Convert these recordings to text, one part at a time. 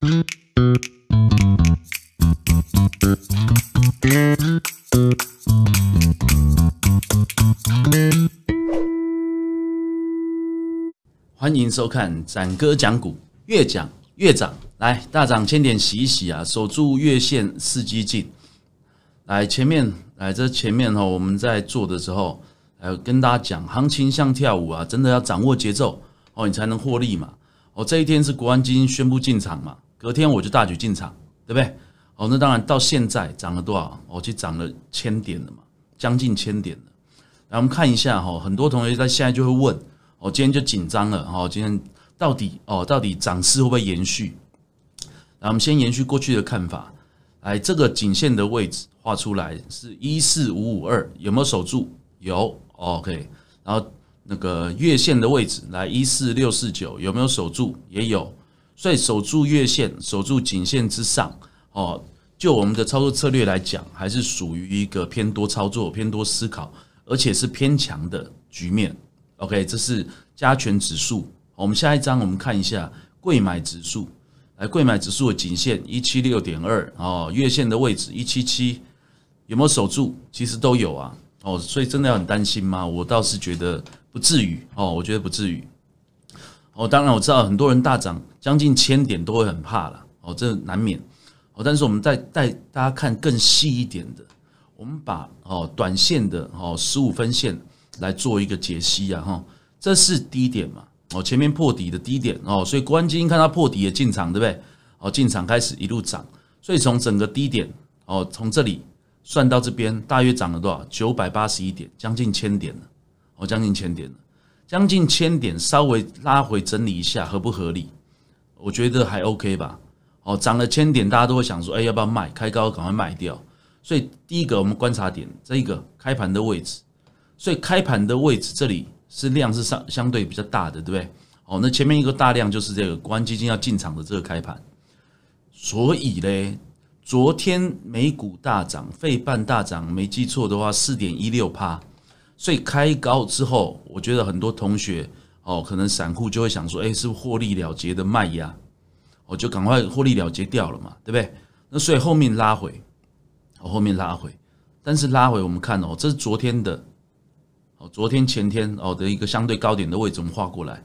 欢迎收看展哥讲股，越讲越涨。来，大涨千点洗一洗啊，守住月线四基进。来，前面来这前面哈，我们在做的时候，还有跟大家讲，行情像跳舞啊，真的要掌握节奏哦，你才能获利嘛。哦，这一天是国安基金宣布进场嘛，隔天我就大举进场，对不对？哦，那当然到现在涨了多少？哦，就涨了千点了嘛，将近千点了。来，我们看一下哈，很多同学在现在就会问，哦，今天就紧张了哈，今天到底哦，到底涨势会不会延续？来，我们先延续过去的看法。来，这个颈线的位置画出来是一四五五二，有没有守住？有，OK。然后那个月线的位置来一四六四九，有没有守住？也有。所以守住月线，守住颈线之上，哦，就我们的操作策略来讲，还是属于一个偏多操作、偏多思考，而且是偏强的局面。OK，这是加权指数。我们下一章我们看一下贵买指数。来，贵买指数的颈线一七六点二哦，月线的位置一七七，有没有守住？其实都有啊哦，所以真的要很担心吗？我倒是觉得不至于哦，我觉得不至于。哦，当然我知道很多人大涨将近千点都会很怕了哦，这难免哦。但是我们再带大家看更细一点的，我们把哦短线的哦十五分线来做一个解析啊哈，这是低点嘛？哦，前面破底的低点哦，所以国安基金看到破底也进场，对不对？哦，进场开始一路涨，所以从整个低点哦，从这里算到这边，大约涨了多少？九百八十一点，将近千点了。哦，将近千点了，将近千点，稍微拉回整理一下，合不合理？我觉得还 OK 吧。哦，涨了千点，大家都会想说，哎，要不要卖？开高赶快卖掉。所以第一个我们观察点，这一个开盘的位置，所以开盘的位置这里。是量是相相对比较大的，对不对？哦，那前面一个大量就是这个国安基金要进场的这个开盘，所以嘞，昨天美股大涨，费半大涨，没记错的话四点一六趴，所以开高之后，我觉得很多同学哦，可能散户就会想说，哎，是获利了结的卖压，我就赶快获利了结掉了嘛，对不对？那所以后面拉回，哦，后面拉回，但是拉回我们看哦，这是昨天的。哦，昨天前天哦的一个相对高点的位置，我们画过来，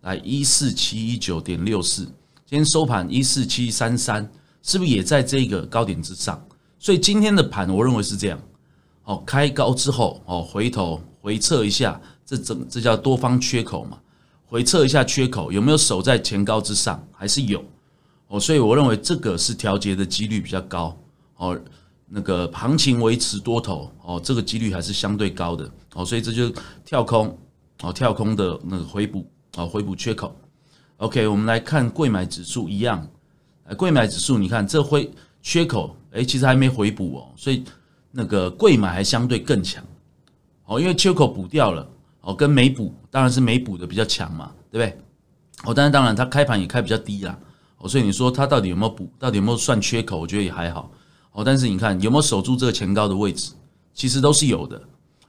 来一四七一九点六四，今天收盘一四七三三，是不是也在这个高点之上？所以今天的盘，我认为是这样。哦，开高之后哦，回头回撤一下，这整这叫多方缺口嘛？回撤一下缺口有没有守在前高之上？还是有？哦，所以我认为这个是调节的几率比较高。哦。那个行情维持多头哦，这个几率还是相对高的哦，所以这就跳空哦，跳空的那个回补哦，回补缺口。OK，我们来看贵买指数一样，贵买指数你看这回缺口，哎，其实还没回补哦，所以那个贵买还相对更强哦，因为缺口补掉了哦，跟没补当然是没补的比较强嘛，对不对？哦，但是当然它开盘也开比较低啦，哦，所以你说它到底有没有补，到底有没有算缺口，我觉得也还好。哦，但是你看有没有守住这个前高的位置，其实都是有的。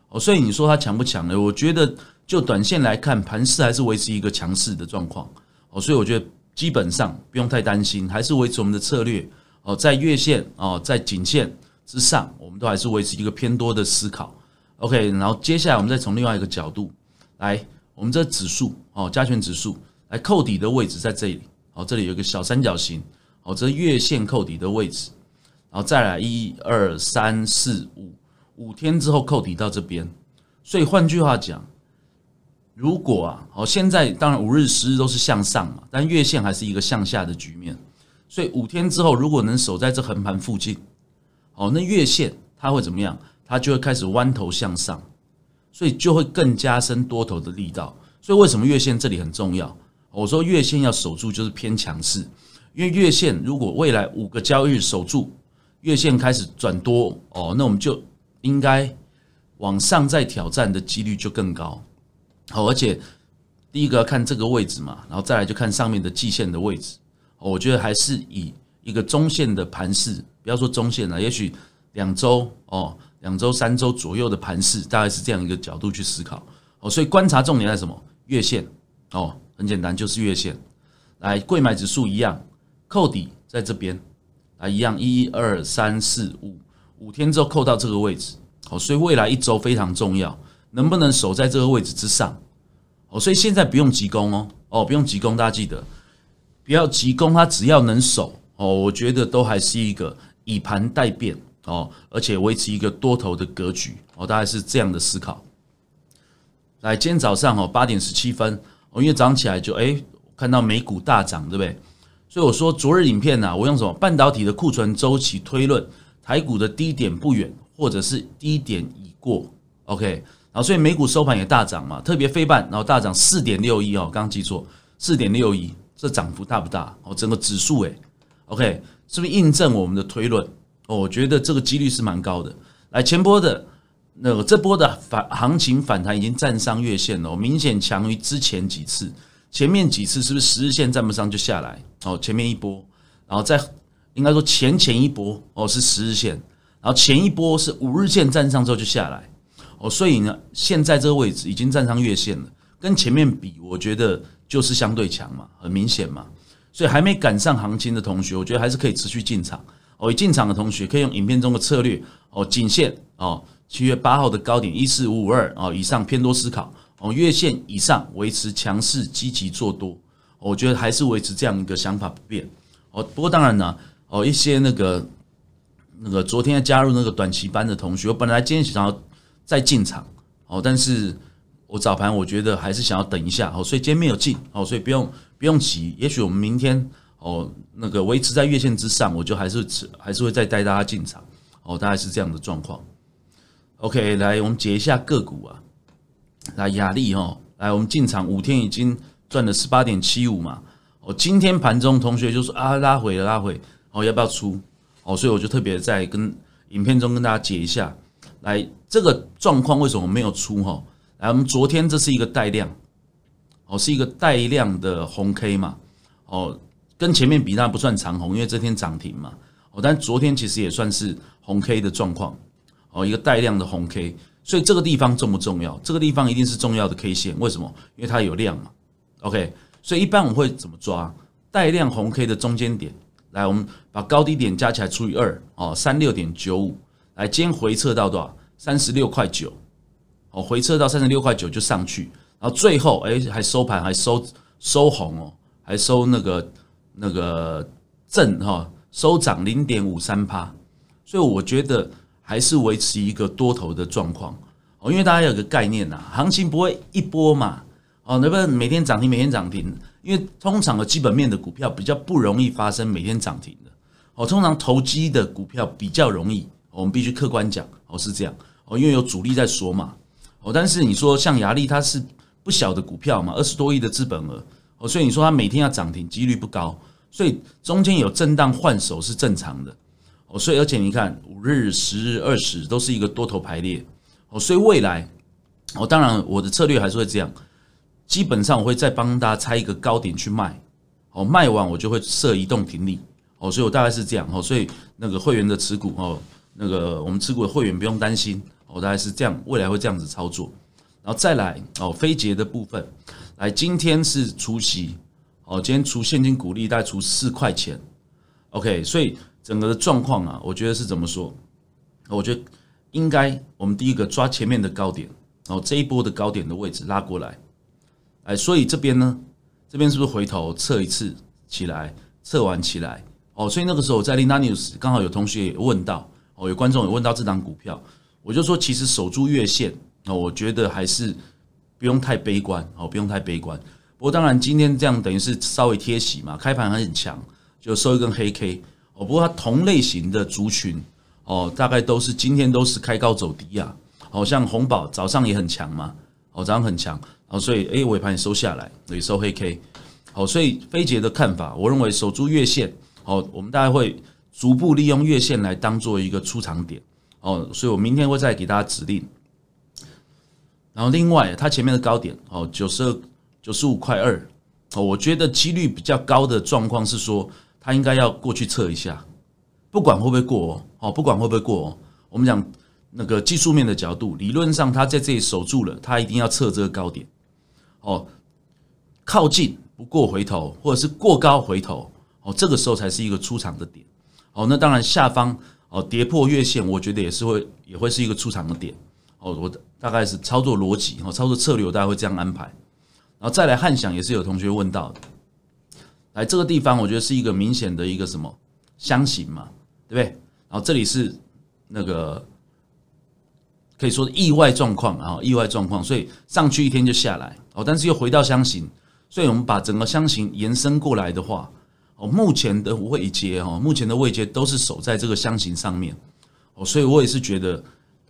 哦，所以你说它强不强呢？我觉得就短线来看，盘势还是维持一个强势的状况。哦，所以我觉得基本上不用太担心，还是维持我们的策略。哦，在月线哦，在颈线之上，我们都还是维持一个偏多的思考。OK，然后接下来我们再从另外一个角度来，我们这指数哦，加权指数来扣底的位置在这里。哦，这里有一个小三角形。哦，这月线扣底的位置。然后再来一二三四五五天之后扣底到这边，所以换句话讲，如果啊，好现在当然五日十日都是向上嘛，但月线还是一个向下的局面，所以五天之后如果能守在这横盘附近，哦，那月线它会怎么样？它就会开始弯头向上，所以就会更加深多头的力道。所以为什么月线这里很重要？我说月线要守住就是偏强势，因为月线如果未来五个交易日守住。月线开始转多哦，那我们就应该往上再挑战的几率就更高。好，而且第一个要看这个位置嘛，然后再来就看上面的季线的位置。我觉得还是以一个中线的盘势，不要说中线了，也许两周哦，两周三周左右的盘势，大概是这样一个角度去思考。哦，所以观察重点在什么？月线哦，很简单，就是月线。来，贵买指数一样，扣底在这边啊，一样一二三四五五天之后扣到这个位置，好，所以未来一周非常重要，能不能守在这个位置之上？哦，所以现在不用急攻哦，哦，不用急攻，大家记得不要急攻，它只要能守哦，我觉得都还是一个以盘待变哦，而且维持一个多头的格局哦，大概是这样的思考。来，今天早上哦，八点十七分，哦，因为早上起来就哎看到美股大涨，对不对？所以我说昨日影片呢，我用什么半导体的库存周期推论，台股的低点不远，或者是低点已过，OK，然后所以美股收盘也大涨嘛，特别非半，然后大涨四点六一哦，刚刚记错，四点六一，这涨幅大不大？哦，整个指数诶 o k 是不是印证我们的推论？哦，我觉得这个几率是蛮高的。来前波的那个这波的反行情反弹已经站上月线了，明显强于之前几次。前面几次是不是十日线站不上就下来？哦，前面一波，然后再应该说前前一波哦是十日线，然后前一波是五日线站上之后就下来，哦，所以呢，现在这个位置已经站上月线了，跟前面比，我觉得就是相对强嘛，很明显嘛，所以还没赶上行情的同学，我觉得还是可以持续进场。哦，进场的同学可以用影片中的策略，哦，颈线哦，七月八号的高点一四五五二哦以上偏多思考。哦，月线以上维持强势，积极做多，我觉得还是维持这样一个想法不变。哦，不过当然呢，哦，一些那个那个昨天加入那个短期班的同学，我本来今天想要再进场，哦，但是我早盘我觉得还是想要等一下，哦，所以今天没有进，哦，所以不用不用急，也许我们明天哦那个维持在月线之上，我就还是还是会再带大家进场，哦，大概是这样的状况。OK，来我们解一下个股啊。来，雅力哦，来，我们进场五天已经赚了十八点七五嘛。哦，今天盘中同学就说啊，拉回了，拉回，哦，要不要出？哦，所以我就特别在跟影片中跟大家解一下，来，这个状况为什么没有出？哈，来，我们昨天这是一个带量，哦，是一个带量的红 K 嘛，哦，跟前面比那不算长红，因为这天涨停嘛，哦，但昨天其实也算是红 K 的状况，哦，一个带量的红 K。所以这个地方重不重要？这个地方一定是重要的 K 线，为什么？因为它有量嘛。OK，所以一般我们会怎么抓？带量红 K 的中间点，来，我们把高低点加起来除以二，哦，三六点九五。来，今天回撤到多少？三十六块九。哦，回撤到三十六块九就上去，然后最后哎还收盘还收收红哦，还收那个那个正哈，收涨零点五三趴。所以我觉得。还是维持一个多头的状况。哦，因为大家有个概念呐，行情不会一波嘛。哦，能不能每天涨停，每天涨停，因为通常的基本面的股票比较不容易发生每天涨停的。哦，通常投机的股票比较容易，我们必须客观讲哦是这样。哦，因为有主力在说嘛。哦，但是你说像雅力它是不小的股票嘛，二十多亿的资本额。哦，所以你说它每天要涨停几率不高，所以中间有震荡换手是正常的。哦，所以而且你看五日、十日、二十都是一个多头排列。哦，所以未来哦，当然我的策略还是会这样，基本上我会再帮大家猜一个高点去卖。哦，卖完我就会设移动停利。哦，所以我大概是这样。哦，所以那个会员的持股哦，那个我们持股的会员不用担心，我大概是这样，未来会这样子操作，然后再来哦，非节的部分，来今天是除息哦，今天除现金股利大概除四块钱，OK，所以。整个的状况啊，我觉得是怎么说？我觉得应该我们第一个抓前面的高点，然后这一波的高点的位置拉过来，哎，所以这边呢，这边是不是回头测一次起来，测完起来，哦，所以那个时候我在 Lina News 刚好有同学也问到，哦，有观众也问到这档股票，我就说其实守住月线，哦，我觉得还是不用太悲观，哦，不用太悲观。不过当然今天这样等于是稍微贴息嘛，开盘还很强，就收一根黑 K。哦，不过它同类型的族群哦，大概都是今天都是开高走低啊。好像红宝早上也很强嘛，哦，早上很强，哦，所以 A 尾盘也收下来，也收黑 K。好，所以飞杰的看法，我认为守住月线，哦，我们大概会逐步利用月线来当做一个出场点。哦，所以我明天会再给大家指令。然后另外，它前面的高点哦，九十二九十五块二，哦，我觉得几率比较高的状况是说。他应该要过去测一下，不管会不会过哦，哦，不管会不会过哦。我们讲那个技术面的角度，理论上他在这里守住了，他一定要测这个高点，哦，靠近不过回头，或者是过高回头，哦，这个时候才是一个出场的点。哦，那当然下方哦跌破月线，我觉得也是会也会是一个出场的点。哦，我大概是操作逻辑哦，操作策略我，大概会这样安排。然后再来汉翔也是有同学问到的，来这个地方我觉得是一个明显的一个什么箱型嘛，对不对？然后这里是那个可以说意外状况啊，意外状况，所以上去一天就下来哦，但是又回到箱型，所以我们把整个箱型延伸过来的话，哦，目前的位阶哦，目前的位阶都是守在这个箱型上面哦，所以我也是觉得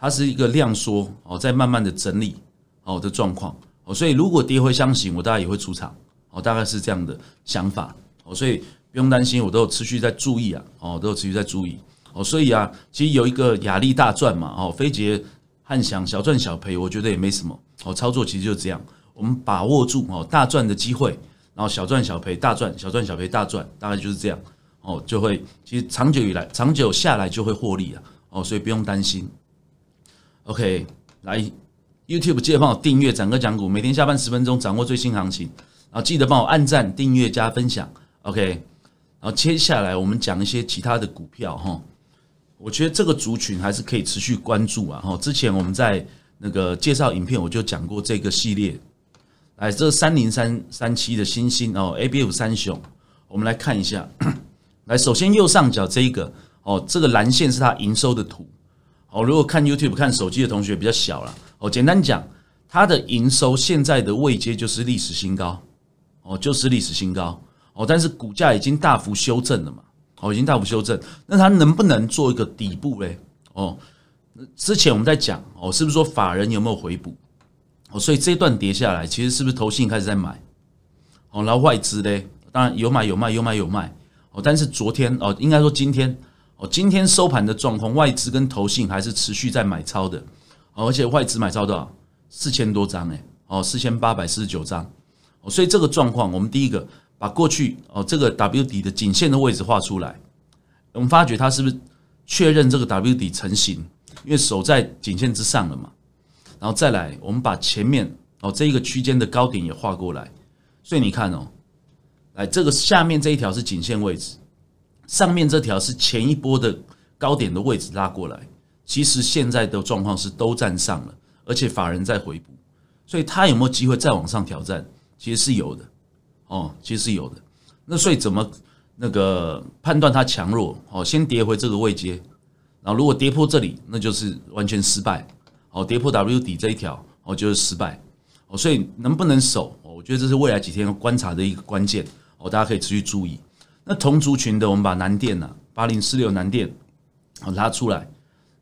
它是一个量缩哦，在慢慢的整理哦的状况。哦，所以如果跌回箱型，我大概也会出场，哦，大概是这样的想法，哦，所以不用担心，我都有持续在注意啊，哦，都有持续在注意，哦，所以啊，其实有一个雅力大赚嘛，哦，飞捷汉翔小赚小赔，我觉得也没什么，哦，操作其实就是这样，我们把握住哦大赚的机会，然后小赚小赔，大赚小赚小赔，大赚，大概就是这样，哦，就会其实长久以来，长久下来就会获利啊，哦，所以不用担心。，OK，来。YouTube 记得帮我订阅展哥讲股，每天下班十分钟掌握最新行情，然后记得帮我按赞、订阅、加分享，OK。然后接下来我们讲一些其他的股票哈，我觉得这个族群还是可以持续关注啊哈。之前我们在那个介绍影片我就讲过这个系列，来这三零三三七的星星哦，ABF 三雄，我们来看一下，来首先右上角这一个哦，这个蓝线是它营收的图。哦，如果看 YouTube 看手机的同学比较小了。哦，简单讲，它的营收现在的位阶就是历史新高，哦，就是历史新高。哦，但是股价已经大幅修正了嘛，哦，已经大幅修正。那它能不能做一个底部嘞？哦，之前我们在讲，哦，是不是说法人有没有回补？哦，所以这一段跌下来，其实是不是投信开始在买？哦，然后外资嘞，当然有买有卖，有买有卖。哦，但是昨天哦，应该说今天。哦，今天收盘的状况，外资跟投信还是持续在买超的，而且外资买超多少？四千多张诶，哦，四千八百四十九张，哦，所以这个状况，我们第一个把过去哦这个 W 底的颈线的位置画出来，我们发觉它是不是确认这个 W 底成型？因为守在颈线之上了嘛，然后再来，我们把前面哦这一个区间的高点也画过来，所以你看哦，来这个下面这一条是颈线位置。上面这条是前一波的高点的位置拉过来，其实现在的状况是都站上了，而且法人在回补，所以它有没有机会再往上挑战？其实是有的，哦，其实是有的。那所以怎么那个判断它强弱？哦，先跌回这个位阶，然后如果跌破这里，那就是完全失败。哦，跌破 W 底这一条，哦，就是失败。哦，所以能不能守？哦我觉得这是未来几天观察的一个关键。哦，大家可以持续注意。那同族群的，我们把南电呐，八零四六南电，哦拉出来，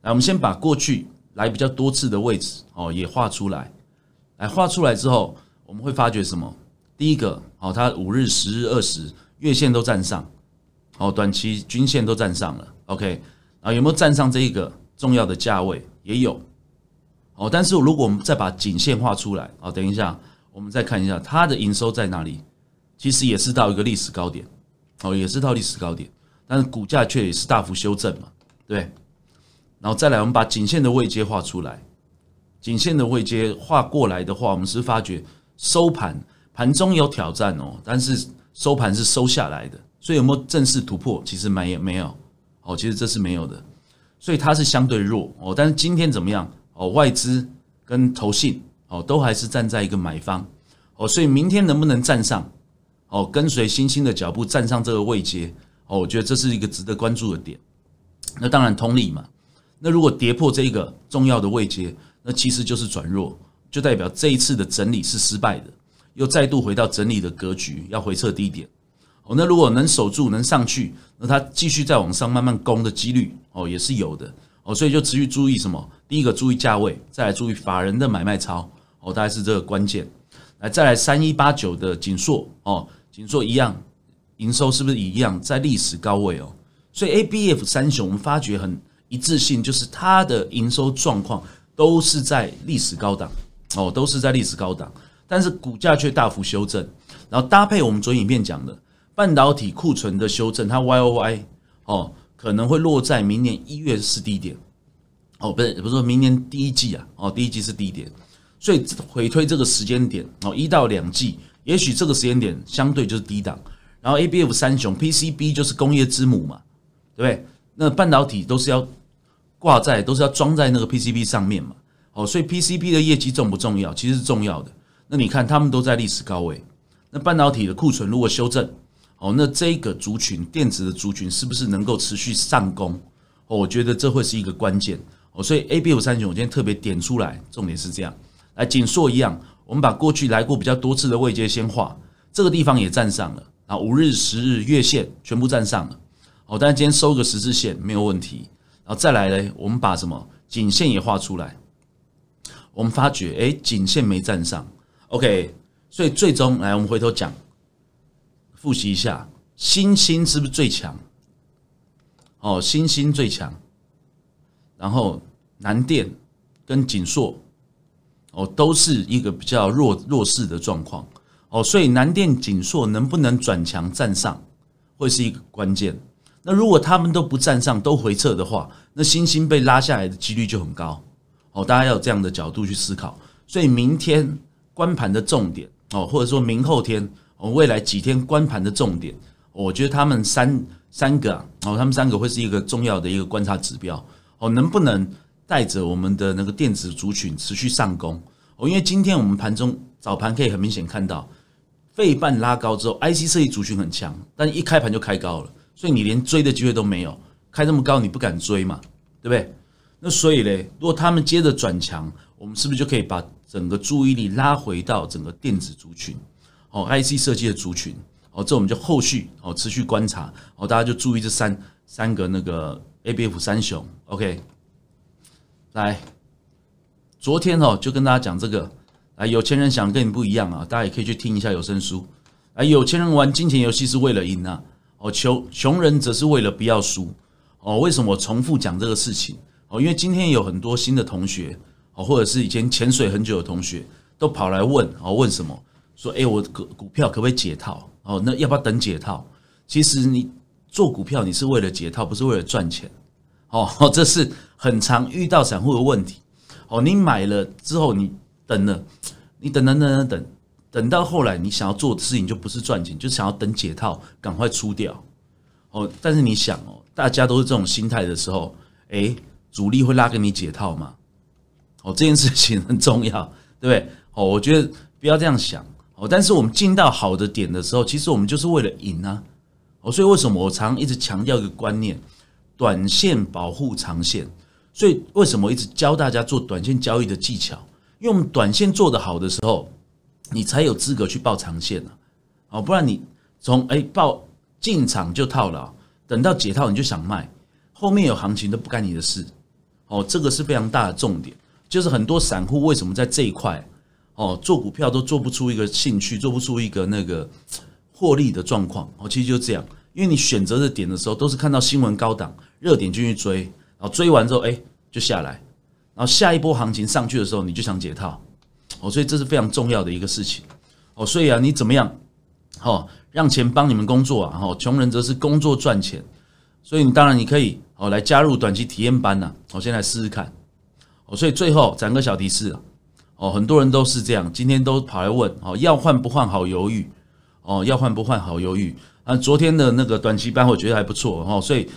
来，我们先把过去来比较多次的位置哦也画出来，来画出来之后，我们会发觉什么？第一个，哦，它五日、十日、二十月线都站上，哦，短期均线都站上了，OK，啊，有没有站上这一个重要的价位？也有，哦，但是如果我们再把颈线画出来，哦，等一下，我们再看一下它的营收在哪里？其实也是到一个历史高点。哦，也是到历史高点，但是股价却也是大幅修正嘛，对。然后再来，我们把颈线的位阶画出来，颈线的位阶画过来的话，我们是发觉收盘盘中有挑战哦，但是收盘是收下来的，所以有没有正式突破？其实没有，没有。哦，其实这是没有的，所以它是相对弱哦。但是今天怎么样？哦，外资跟投信哦都还是站在一个买方哦，所以明天能不能站上？哦，跟随星星的脚步站上这个位阶，哦，我觉得这是一个值得关注的点。那当然通理嘛。那如果跌破这一个重要的位阶，那其实就是转弱，就代表这一次的整理是失败的，又再度回到整理的格局，要回撤低点。哦，那如果能守住，能上去，那它继续再往上慢慢攻的几率，哦，也是有的。哦，所以就持续注意什么？第一个注意价位，再来注意法人的买卖操，哦，大概是这个关键。来，再来三一八九的锦硕，哦。紧说一样，营收是不是一样在历史高位哦？所以 A、B、F 三雄，我们发觉很一致性，就是它的营收状况都是在历史高档哦，都是在历史高档，但是股价却大幅修正。然后搭配我们昨影片讲的半导体库存的修正，它 Y O Y 哦可能会落在明年一月是低点哦，不是不是说明年第一季啊哦，第一季是低点，所以回推这个时间点哦，一到两季。也许这个时间点相对就是低档，然后 A B F 三雄 P C B 就是工业之母嘛，对不对？那半导体都是要挂在，都是要装在那个 P C B 上面嘛。哦，所以 P C B 的业绩重不重要？其实是重要的。那你看，他们都在历史高位。那半导体的库存如果修正，哦，那这个族群电子的族群是不是能够持续上攻？哦，我觉得这会是一个关键。哦，所以 A B F 三雄我今天特别点出来，重点是这样。来，锦硕一样，我们把过去来过比较多次的位阶先画，这个地方也站上了啊，五日、十日、月线全部站上了。哦，但是今天收个十字线没有问题。然后再来呢，我们把什么颈线也画出来。我们发觉，哎，颈线没站上，OK，所以最终来，我们回头讲，复习一下，新星是不是最强？哦，新星最强，然后南电跟锦硕，哦，都是一个比较弱弱势的状况，哦，所以南电、锦硕能不能转强站上，会是一个关键。那如果他们都不站上，都回撤的话，那星星被拉下来的几率就很高。哦，大家要有这样的角度去思考，所以明天关盘的重点哦，或者说明后天哦，未来几天关盘的重点，我觉得他们三三个啊哦，他们三个会是一个重要的一个观察指标哦，能不能带着我们的那个电子族群持续上攻。哦？因为今天我们盘中早盘可以很明显看到，费半拉高之后，IC 设计族群很强，但一开盘就开高了，所以你连追的机会都没有，开这么高你不敢追嘛，对不对？那所以嘞，如果他们接着转强，我们是不是就可以把整个注意力拉回到整个电子族群，哦，IC 设计的族群，哦，这我们就后续哦持续观察，哦，大家就注意这三三个那个 ABF 三雄，OK，来，昨天哦就跟大家讲这个，来，有钱人想跟你不一样啊，大家也可以去听一下有声书，来，有钱人玩金钱游戏是为了赢啊，哦，穷穷人则是为了不要输，哦，为什么我重复讲这个事情？哦，因为今天有很多新的同学，哦，或者是以前潜水很久的同学，都跑来问，哦，问什么？说，哎，我股股票可不可以解套？哦，那要不要等解套？其实你做股票，你是为了解套，不是为了赚钱。哦，这是很常遇到散户的问题。哦，你买了之后，你等了，你等等等等等，等到后来，你想要做的事情就不是赚钱，就想要等解套，赶快出掉。哦，但是你想哦，大家都是这种心态的时候，哎。主力会拉给你解套吗？哦，这件事情很重要，对不对？哦，我觉得不要这样想哦。但是我们进到好的点的时候，其实我们就是为了赢啊！哦，所以为什么我常一直强调一个观念：短线保护长线。所以为什么一直教大家做短线交易的技巧？因为我们短线做得好的时候，你才有资格去报长线呢。哦，不然你从哎报进场就套牢，等到解套你就想卖，后面有行情都不干你的事。哦，这个是非常大的重点，就是很多散户为什么在这一块哦做股票都做不出一个兴趣，做不出一个那个获利的状况哦，其实就这样，因为你选择的点的时候都是看到新闻高档热点进去追，然后追完之后哎就下来，然后下一波行情上去的时候你就想解套哦，所以这是非常重要的一个事情哦，所以啊你怎么样哦让钱帮你们工作啊，哦穷人则是工作赚钱，所以你当然你可以。哦，来加入短期体验班呢？我先来试试看。哦，所以最后讲个小提示哦，很多人都是这样，今天都跑来问哦，要换不换？好犹豫哦，要换不换？好犹豫啊！昨天的那个短期班我觉得还不错哦，所以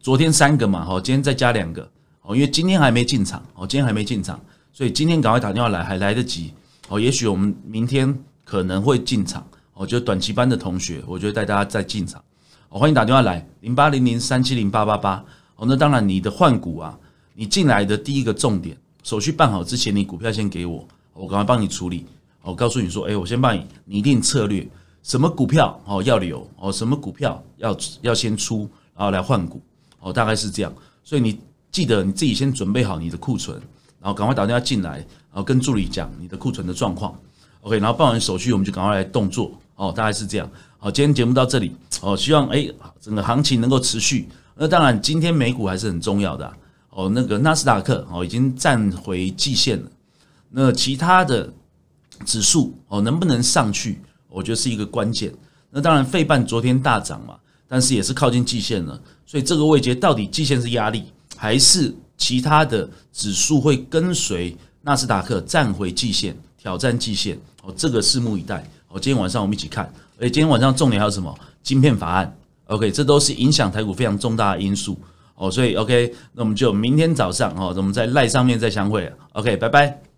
昨天三个嘛，哦，今天再加两个哦，因为今天还没进场哦，今天还没进场，所以今天赶快打电话来，还来得及哦。也许我们明天可能会进场哦，就短期班的同学，我觉得带大家再进场。欢迎打电话来零八零零三七零八八八哦。那当然，你的换股啊，你进来的第一个重点，手续办好之前，你股票先给我，我赶快帮你处理。我告诉你说，哎，我先帮你拟定策略，什么股票哦要留哦，什么股票要要先出，然后来换股哦，大概是这样。所以你记得你自己先准备好你的库存，然后赶快打电话进来，然后跟助理讲你的库存的状况。OK，然后办完手续，我们就赶快来动作哦，大概是这样。好，今天节目到这里哦，希望哎整个行情能够持续。那当然，今天美股还是很重要的哦。那个纳斯达克哦已经站回季线了，那其他的指数哦能不能上去，我觉得是一个关键。那当然，费半昨天大涨嘛，但是也是靠近季线了，所以这个位阶到底季线是压力，还是其他的指数会跟随纳斯达克站回季线，挑战季线？哦，这个拭目以待。哦，今天晚上我们一起看。而且今天晚上重点还有什么？晶片法案，OK，这都是影响台股非常重大的因素哦。所以 OK，那我们就明天早上哦，我们在赖上面再相会。OK，拜拜。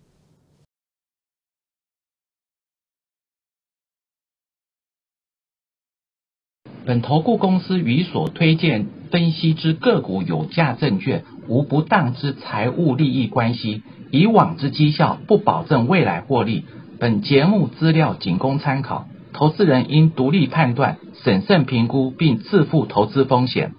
本投顾公司与所推荐分析之个股有价证券无不当之财务利益关系，以往之绩效不保证未来获利。本节目资料仅供参考，投资人应独立判断、审慎评估并自负投资风险。